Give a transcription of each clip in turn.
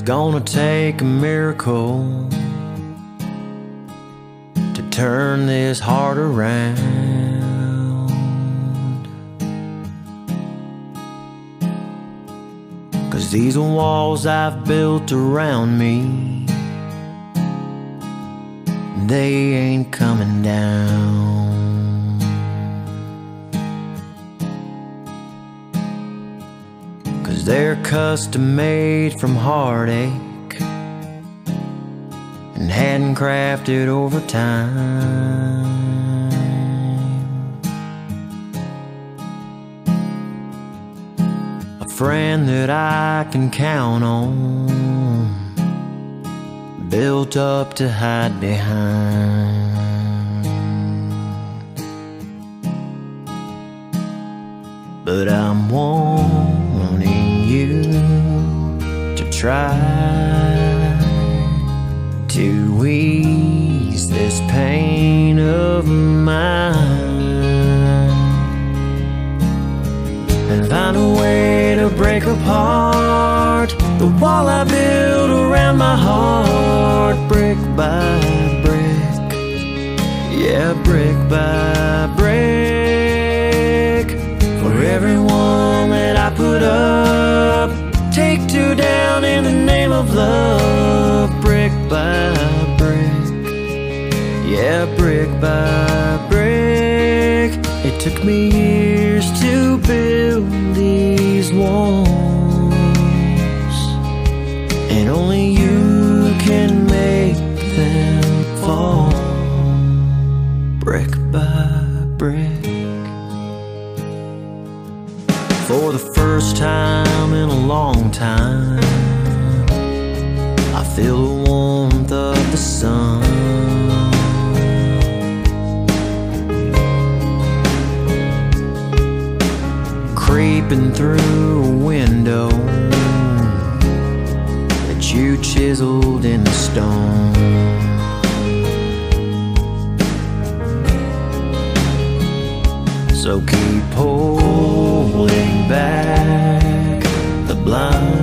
It's gonna take a miracle to turn this heart around. Cause these walls I've built around me, they ain't coming down. Cause they're custom made from heartache and handcrafted over time. A friend that I can count on, built up to hide behind. But I'm wanting try to ease this pain of mine and find a way to break apart the wall I built around my heart, brick by brick. Yeah, brick by brick. For everyone that I put up, Yeah, brick by brick. It took me years to build these walls, and only you can make them fall, brick by brick. For the first time in a long time, I feel the warmth of the sun. Through a window that you chiseled in the stone. So keep pulling back the blinds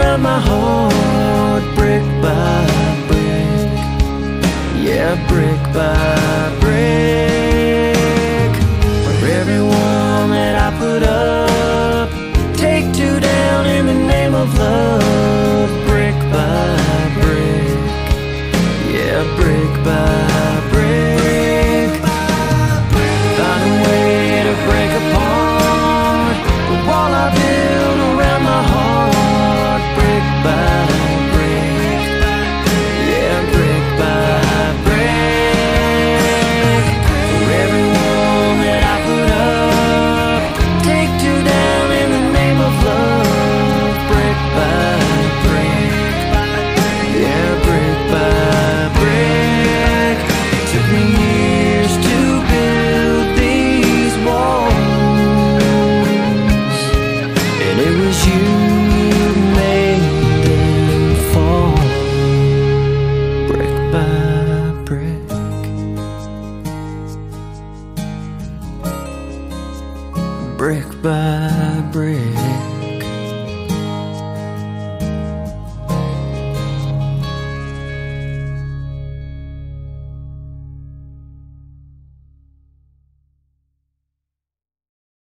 around my heart, brick by brick. Yeah, brick by brick. brick by brick.